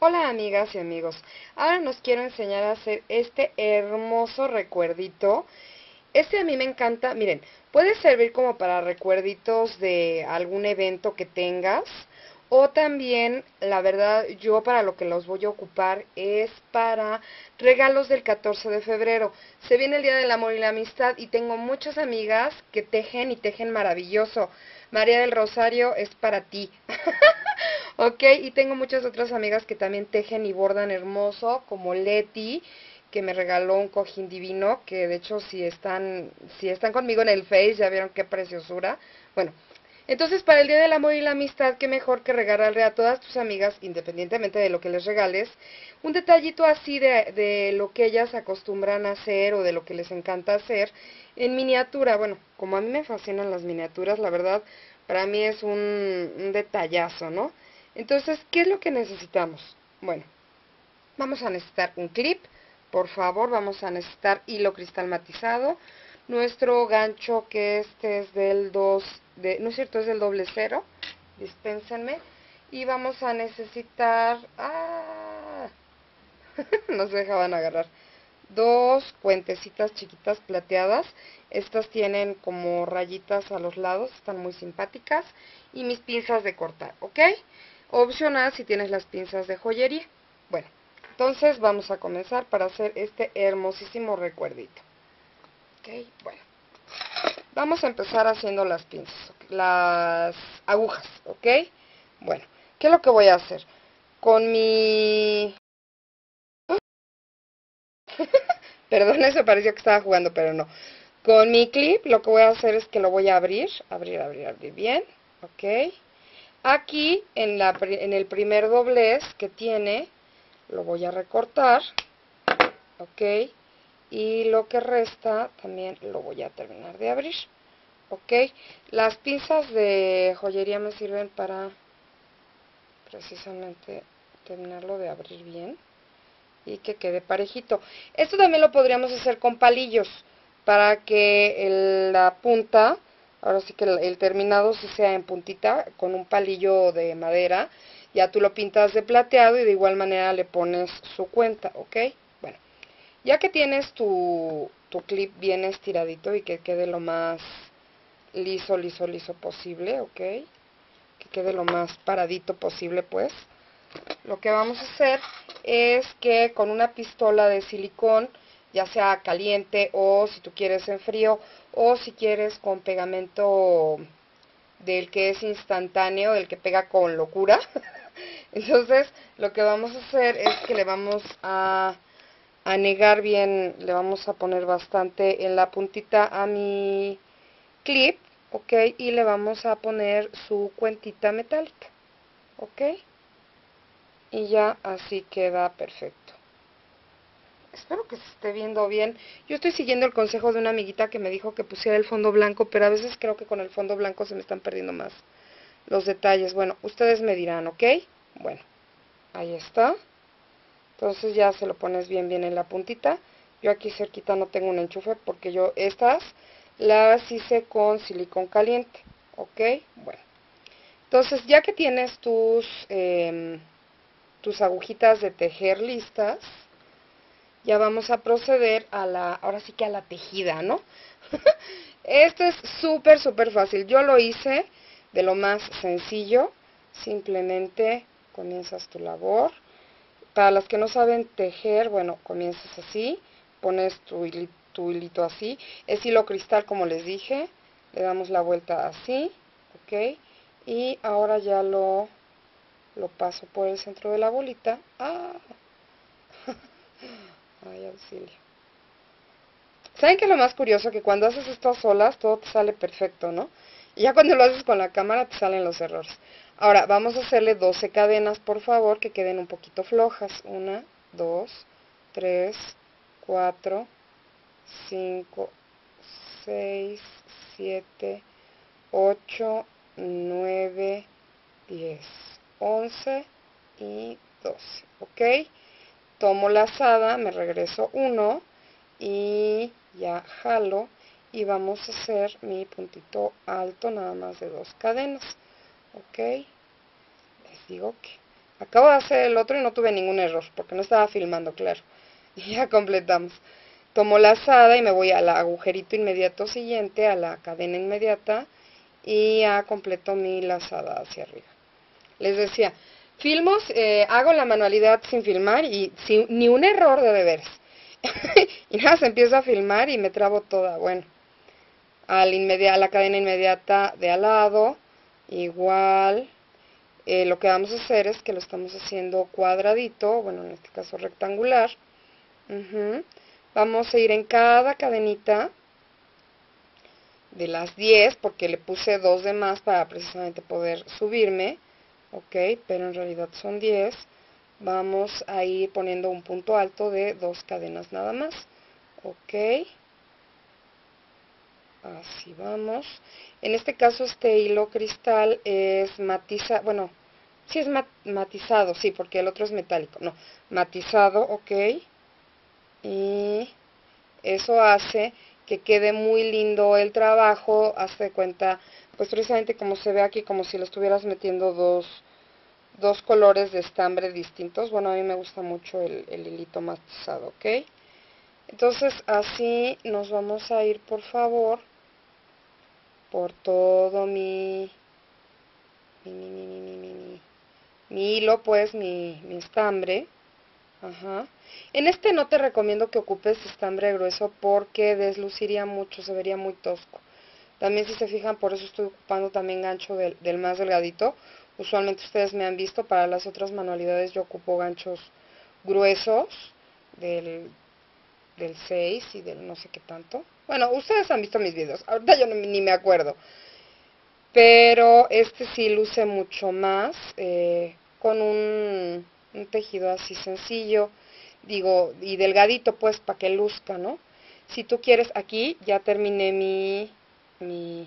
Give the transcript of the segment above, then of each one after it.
Hola amigas y amigos, ahora nos quiero enseñar a hacer este hermoso recuerdito. Este a mí me encanta, miren, puede servir como para recuerditos de algún evento que tengas. O también, la verdad, yo para lo que los voy a ocupar es para regalos del 14 de febrero. Se viene el Día del Amor y la Amistad y tengo muchas amigas que tejen y tejen maravilloso. María del Rosario es para ti. ok, y tengo muchas otras amigas que también tejen y bordan hermoso, como Leti, que me regaló un cojín divino, que de hecho si están, si están conmigo en el Face ya vieron qué preciosura. Bueno, entonces para el Día del Amor y la Amistad, qué mejor que regalarle a todas tus amigas, independientemente de lo que les regales, un detallito así de, de lo que ellas acostumbran a hacer o de lo que les encanta hacer en miniatura. Bueno, como a mí me fascinan las miniaturas, la verdad, para mí es un, un detallazo, ¿no? Entonces, ¿qué es lo que necesitamos? Bueno, vamos a necesitar un clip, por favor, vamos a necesitar hilo cristal matizado, nuestro gancho que este es del 2, de, no es cierto, es del doble cero, dispénsenme, y vamos a necesitar, ah, no se dejaban agarrar, dos cuentecitas chiquitas plateadas, estas tienen como rayitas a los lados, están muy simpáticas, y mis pinzas de cortar, ¿ok? Opcional si tienes las pinzas de joyería. Bueno, entonces vamos a comenzar para hacer este hermosísimo recuerdito. Ok, bueno. Vamos a empezar haciendo las pinzas, las agujas, ¿ok? Bueno, ¿qué es lo que voy a hacer? Con mi... Perdón, eso pareció que estaba jugando, pero no. Con mi clip lo que voy a hacer es que lo voy a abrir, abrir, abrir, abrir bien, ¿ok? Aquí, en, la, en el primer doblez que tiene, lo voy a recortar, ok, y lo que resta también lo voy a terminar de abrir, ok. Las pinzas de joyería me sirven para precisamente terminarlo de abrir bien y que quede parejito. Esto también lo podríamos hacer con palillos para que la punta ahora sí que el, terminado si sea en puntita con un palillo de madera, ya tú lo pintas de plateado y de igual manera le pones su cuenta, ¿ok? Bueno, ya que tienes tu, tu clip bien estiradito y que quede lo más liso, liso, liso posible, ¿ok? Que quede lo más paradito posible, pues. Lo que vamos a hacer es que con una pistola de silicón, ya sea caliente o si tú quieres en frío, o si quieres con pegamento del que es instantáneo, del que pega con locura. Entonces, lo que vamos a hacer es que le vamos a, a negar bien, le vamos a poner bastante en la puntita a mi clip, ok, y le vamos a poner su cuentita metálica, ok, y ya así queda perfecto. Espero que se esté viendo bien. Yo estoy siguiendo el consejo de una amiguita que me dijo que pusiera el fondo blanco, pero a veces creo que con el fondo blanco se me están perdiendo más los detalles. Bueno, ustedes me dirán, ¿ok? Bueno, ahí está. Entonces ya se lo pones bien, bien en la puntita. Yo aquí cerquita no tengo un enchufe porque yo estas las hice con silicón caliente, ¿ok? Bueno, entonces ya que tienes tus, em, tus agujitas de tejer listas, ya vamos a proceder a la, ahora sí que a la tejida, ¿no? Esto es súper, súper fácil. Yo lo hice de lo más sencillo. Simplemente comienzas tu labor. Para las que no saben tejer, bueno, comienzas así. Pones tu, hilito así. Es hilo cristal, como les dije. Le damos la vuelta así, ¿ok? Y ahora ya lo, lo paso por el centro de la bolita. ¡Ah! Ay, auxilio. ¿Saben que lo más curioso? Que cuando haces esto solas, todo te sale perfecto, ¿no? Y ya cuando lo haces con la cámara, te salen los errores. Ahora, vamos a hacerle 12 cadenas, por favor, que queden un poquito flojas. Una, dos, tres, cuatro, cinco, seis, siete, ocho, nueve, diez, once y doce, ¿ok? Tomo la asada, me regreso uno y ya jalo y vamos a hacer mi puntito alto nada más de dos cadenas ok les digo que acabo de hacer el otro y no tuve ningún error, porque no estaba filmando, claro. Y ya completamos. Tomo la lazada y me voy al agujerito inmediato siguiente, a la cadena inmediata, y ya completo mi lazada hacia arriba. Les decía, filmos, eh, hago la manualidad sin filmar y sin, ni un error de deberes. y nada, se empieza a filmar y me trabo toda. Bueno, al a la cadena inmediata de al lado, igual, eh, lo que vamos a hacer es que lo estamos haciendo cuadradito, bueno, en este caso rectangular. Vamos a ir en cada cadenita de las 10, porque le puse dos de más para precisamente poder subirme, ok, pero en realidad son 10. Vamos a ir poniendo un punto alto de dos cadenas nada más, ok. Así vamos. En este caso este hilo cristal es matiza, bueno, sí es matizado, sí, porque el otro es metálico, no, matizado, ok y eso hace que quede muy lindo el trabajo, hazte cuenta, pues precisamente como se ve aquí, como si le estuvieras metiendo dos, dos colores de estambre distintos, bueno a mí me gusta mucho el, el hilito matizado, ¿ok? Entonces así nos vamos a ir por favor por todo mi mi, mi, mi, mi, mi, mi hilo, pues mi, mi estambre, Ajá. En este no te recomiendo que ocupes estambre grueso porque desluciría mucho, se vería muy tosco. También si se fijan, por eso estoy ocupando también gancho del, más delgadito. Usualmente ustedes me han visto, para las otras manualidades yo ocupo ganchos gruesos del, del 6 y del no sé qué tanto. Bueno, ustedes han visto mis videos, ahorita yo ni me acuerdo. Pero este sí luce mucho más eh, con un un tejido así sencillo, digo, y delgadito pues para que luzca, ¿no? Si tú quieres, aquí ya terminé mi, mi,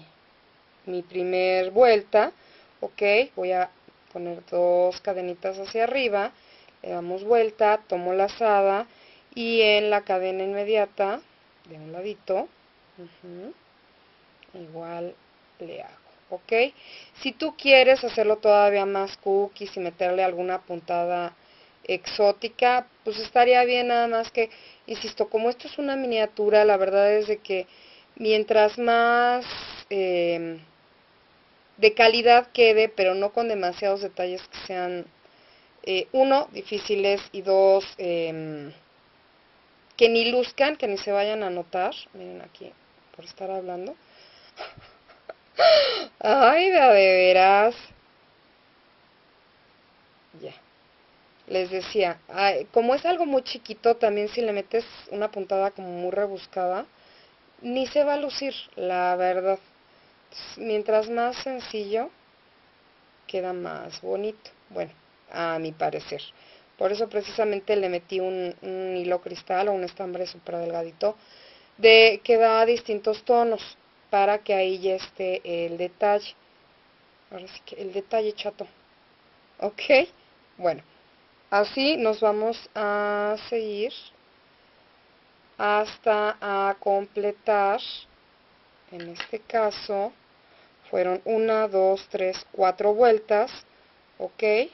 mi primer vuelta, ok, voy a poner dos cadenitas hacia arriba, le damos vuelta, tomo la lazada y en la cadena inmediata, de un ladito, igual le hago. ¿ok? Si tú quieres hacerlo todavía más cookies y meterle alguna puntada exótica, pues estaría bien nada más que, insisto, como esto es una miniatura, la verdad es de que mientras más em, de calidad quede, pero no con demasiados detalles que sean, eh, uno, difíciles y dos, em, que ni luzcan, que ni se vayan a notar, miren aquí, por estar hablando, Ay, de veras. Ya. Les decía, como es algo muy chiquito, también si le metes una puntada como muy rebuscada, ni se va a lucir, la verdad. Mientras más sencillo, queda más bonito. Bueno, a mi parecer. Por eso precisamente le metí un, hilo cristal o un estambre súper delgadito de, que da distintos tonos para que ahí ya esté el detalle. Ahora sí que el detalle chato. ¿Ok? Bueno, así nos vamos a seguir hasta a completar, en este caso, fueron una, dos, tres, cuatro vueltas, ¿ok?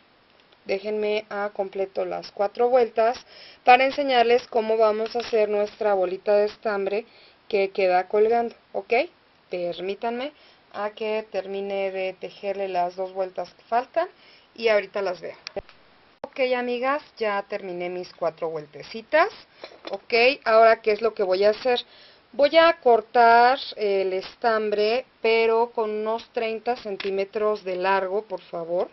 Déjenme a completo las cuatro vueltas para enseñarles cómo vamos a hacer nuestra bolita de estambre que queda colgando, ¿ok? permítanme a que termine de tejerle las dos vueltas que faltan y ahorita las veo. Ok amigas, ya terminé mis cuatro vueltecitas. Ok, ahora qué es lo que voy a hacer. Voy a cortar el estambre, pero con unos 30 centímetros de largo, por favor.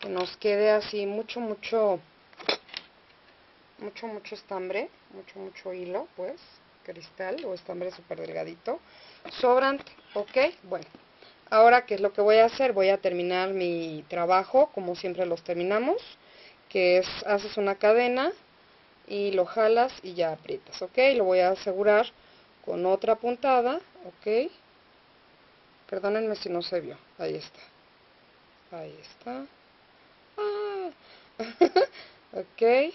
Que nos quede así mucho, mucho, mucho, mucho estambre, mucho, mucho hilo, pues cristal o estambre súper delgadito, sobrante, ¿ok? Bueno, ahora ¿qué es lo que voy a hacer? Voy a terminar mi trabajo como siempre los terminamos, que es, haces una cadena y lo jalas y ya aprietas, ¿ok? Lo voy a asegurar con otra puntada, ¿ok? Perdónenme si no se vio, ahí está, ahí está, ah. ok,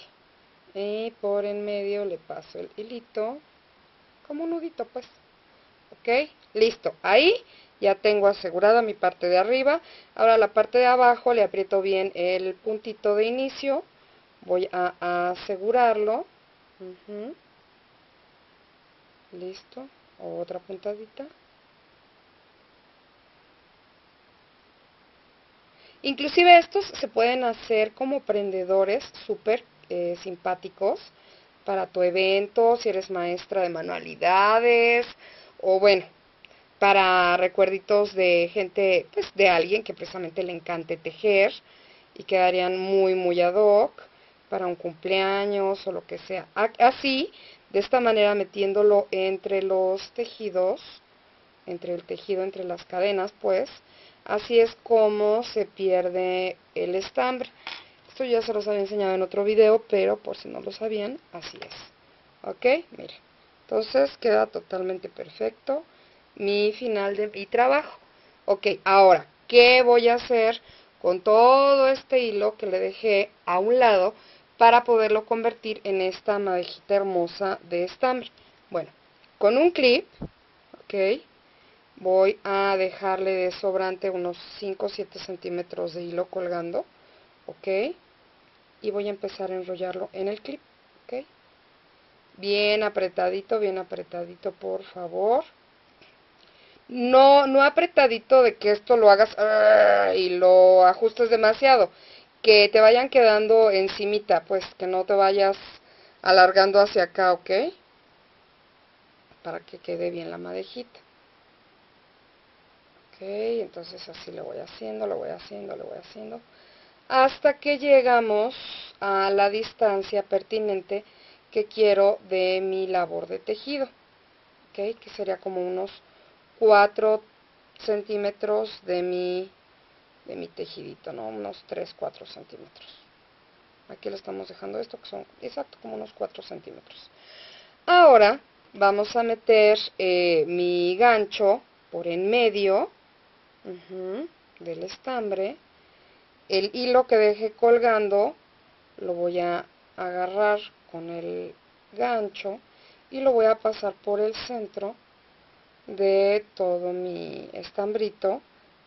y por en medio le paso el hilito como un nudito pues ok listo ahí ya tengo asegurada mi parte de arriba. Ahora la parte de abajo le aprieto bien el puntito de inicio. Voy a, asegurarlo. Listo. Otra puntadita. Inclusive estos se pueden hacer como prendedores súper eh, simpáticos para tu evento, si eres maestra de manualidades o bueno, para recuerditos de gente, pues de alguien que precisamente le encante tejer y quedarían muy, muy ad hoc para un cumpleaños o lo que sea. Así, de esta manera metiéndolo entre los tejidos, entre el tejido, entre las cadenas, pues, así es como se pierde el estambre. Esto ya se los había enseñado en otro video, pero por si no lo sabían, así es. ¿Ok? Miren. Entonces queda totalmente perfecto mi final de mi trabajo. Ok, ahora, ¿qué voy a hacer con todo este hilo que le dejé a un lado para poderlo convertir en esta madejita hermosa de estambre? Bueno, con un clip, ok, voy a dejarle de sobrante unos 5 o 7 centímetros de hilo colgando, ok, y voy a empezar a enrollarlo en el clip, ok, bien apretadito, bien apretadito por favor, no, no apretadito de que esto lo hagas ah, y lo ajustes demasiado, que te vayan quedando encimita, pues que no te vayas alargando hacia acá, ¿ok? Para que quede bien la madejita. Ok, entonces así lo voy haciendo, lo voy haciendo, lo voy haciendo, hasta que llegamos a la distancia pertinente que quiero de mi labor de tejido, ok, que sería como unos 4 centímetros de mi, de mi tejidito, ¿no? Unos 3, 4 centímetros. Aquí le estamos dejando esto, que son exacto como unos 4 centímetros. Ahora vamos a meter eh, mi gancho por en medio del estambre. El hilo que dejé colgando lo voy a agarrar con el gancho y lo voy a pasar por el centro de todo mi estambrito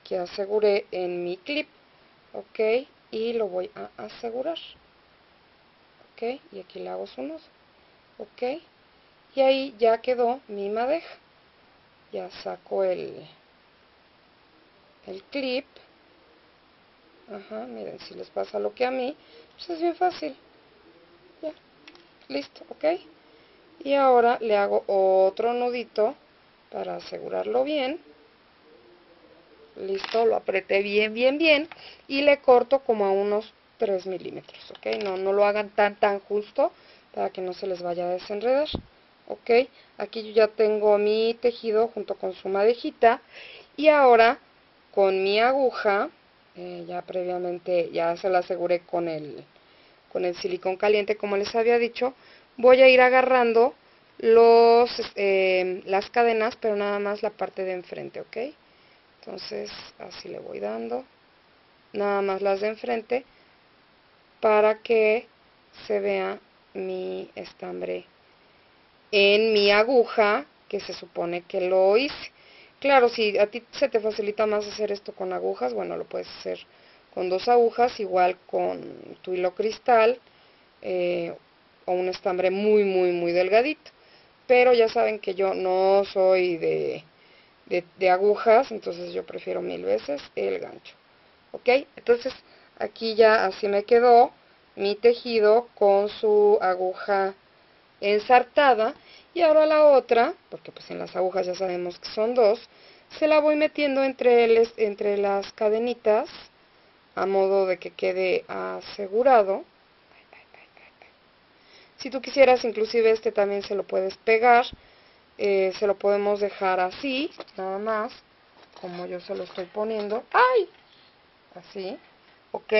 que aseguré en mi clip ok y lo voy a asegurar ok y aquí le hago su nudo ok y ahí ya quedó mi madeja. Ya saco el el clip. Ajá miren si les pasa lo que a mí pues es bien fácil. Ya listo ok y ahora le hago otro nudito para asegurarlo bien. Listo, lo apreté bien, bien, bien. Y le corto como a unos 3 milímetros, ¿ok? No, no lo hagan tan, tan justo para que no se les vaya a desenredar. ¿Ok? Aquí yo ya tengo mi tejido junto con su madejita. Y ahora, con mi aguja, eh, ya previamente, ya se la aseguré con el, con el silicón caliente, como les había dicho, voy a ir agarrando los, eh, las cadenas, pero nada más la parte de enfrente, ¿ok? Entonces, así le voy dando, nada más las de enfrente, para que se vea mi estambre en mi aguja, que se supone que lo hice. Claro, si a ti se te facilita más hacer esto con agujas, bueno, lo puedes hacer con dos agujas, igual con tu hilo cristal, eh, o un estambre muy, muy, muy delgadito pero ya saben que yo no soy de, de, agujas, entonces yo prefiero mil veces el gancho. ¿Ok? Entonces aquí ya así me quedó mi tejido con su aguja ensartada y ahora la otra, porque pues en las agujas ya sabemos que son dos, se la voy metiendo entre, entre las cadenitas a modo de que quede asegurado si tú quisieras, inclusive este también se lo puedes pegar. Eh, se lo podemos dejar así, nada más, como yo se lo estoy poniendo. ¡Ay! Así, ¿ok?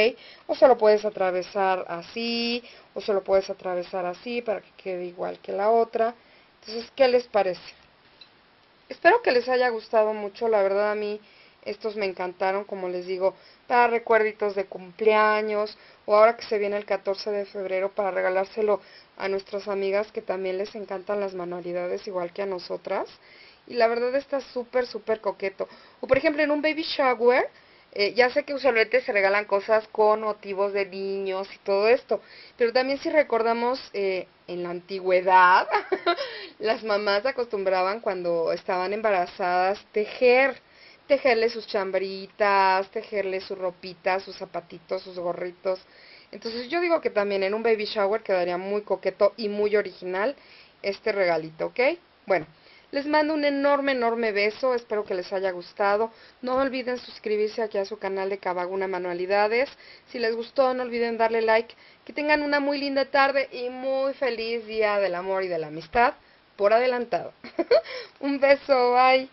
O se lo puedes atravesar así, o se lo puedes atravesar así para que quede igual que la otra. Entonces, ¿qué les parece? Espero que les haya gustado mucho, la verdad a mí estos me encantaron, como les digo, para recuerditos de cumpleaños o ahora que se viene el 14 de febrero para regalárselo a nuestras amigas que también les encantan las manualidades igual que a nosotras y la verdad está súper, súper coqueto. O por ejemplo, en un baby shower, eh, ya sé que usualmente se regalan cosas con motivos de niños y todo esto, pero también si recordamos eh, en la antigüedad, las mamás acostumbraban cuando estaban embarazadas tejer, tejerle sus chambritas, tejerle su ropita, sus zapatitos, sus gorritos. Entonces yo digo que también en un baby shower quedaría muy coqueto y muy original este regalito, ¿ok? Bueno, les mando un enorme, enorme beso, espero que les haya gustado. No olviden suscribirse aquí a su canal de Cabaguna Manualidades. Si les gustó, no olviden darle like. Que tengan una muy linda tarde y muy feliz día del amor y de la amistad por adelantado. un beso, bye.